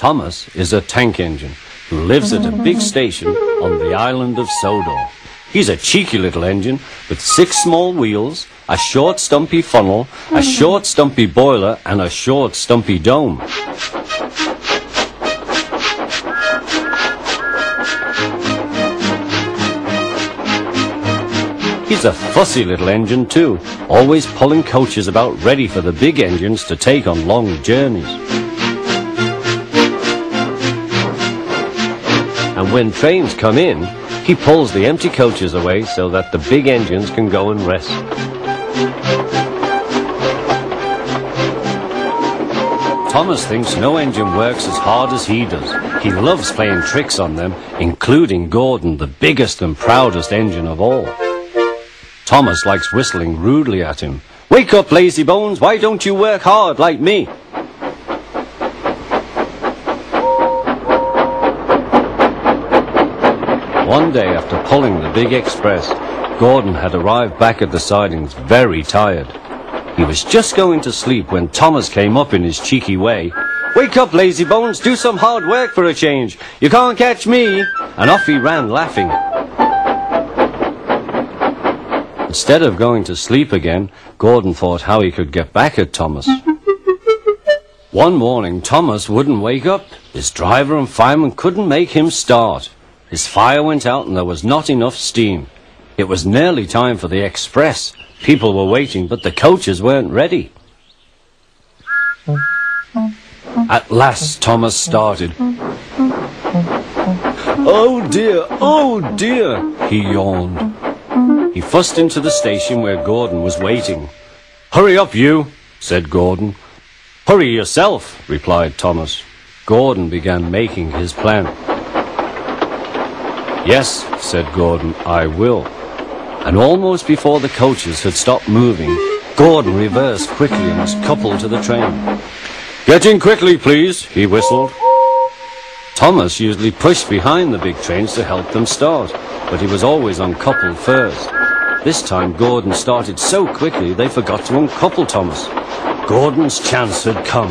Thomas is a tank engine who lives at a big station on the island of Sodor. He's a cheeky little engine with six small wheels, a short stumpy funnel, a hmm. short stumpy boiler, and a short stumpy dome. He's a fussy little engine too, always pulling coaches about ready for the big engines to take on long journeys. When trains come in, he pulls the empty coaches away so that the big engines can go and rest. Thomas thinks no engine works as hard as he does. He loves playing tricks on them, including Gordon, the biggest and proudest engine of all. Thomas likes whistling rudely at him. Wake up, lazy bones, why don't you work hard like me? One day after pulling the big express, Gordon had arrived back at the sidings very tired. He was just going to sleep when Thomas came up in his cheeky way. Wake up, lazy bones, do some hard work for a change. You can't catch me. And off he ran laughing. Instead of going to sleep again, Gordon thought how he could get back at Thomas. One morning, Thomas wouldn't wake up. His driver and fireman couldn't make him start. His fire went out and there was not enough steam. It was nearly time for the express. People were waiting, but the coaches weren't ready. At last, Thomas started. Oh dear, oh dear, he yawned. He fussed into the station where Gordon was waiting. Hurry up, you, said Gordon. Hurry yourself, replied Thomas. Gordon began making his plan. Yes, said Gordon, I will. And almost before the coaches had stopped moving, Gordon reversed quickly and was coupled to the train. Get in quickly, please, he whistled. Thomas usually pushed behind the big trains to help them start, but he was always uncoupled first. This time Gordon started so quickly they forgot to uncouple Thomas. Gordon's chance had come.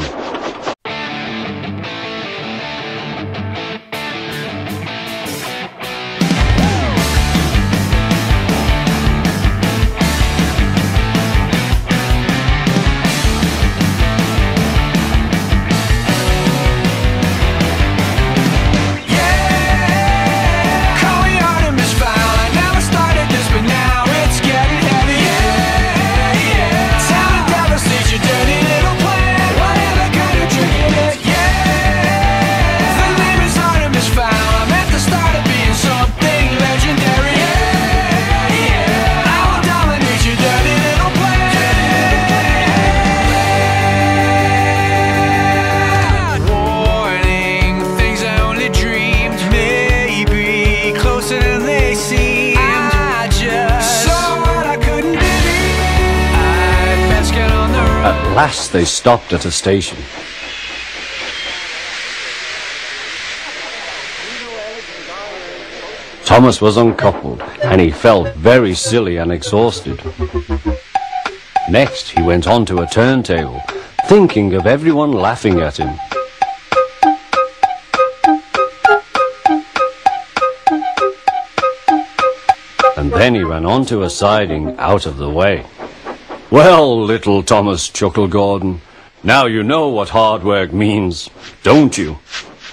Last they stopped at a station. Thomas was uncoupled and he felt very silly and exhausted. Next, he went on to a turntable, thinking of everyone laughing at him. And then he ran onto a siding out of the way. Well, little Thomas, chuckled Gordon, now you know what hard work means, don't you?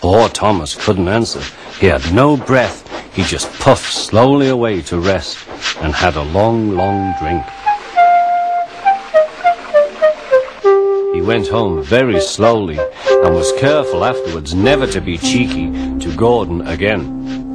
Poor Thomas couldn't answer. He had no breath. He just puffed slowly away to rest and had a long, long drink. He went home very slowly and was careful afterwards never to be cheeky to Gordon again.